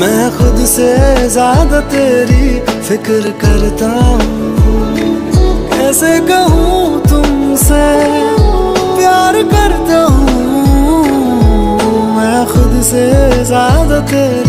मैं खुद से ज़्यादा तेरी फ़िक्र करता हूँ। कैसे कहूँ तुमसे, प्यार करता हूँ। मैं खुद से ज़्यादा तेरी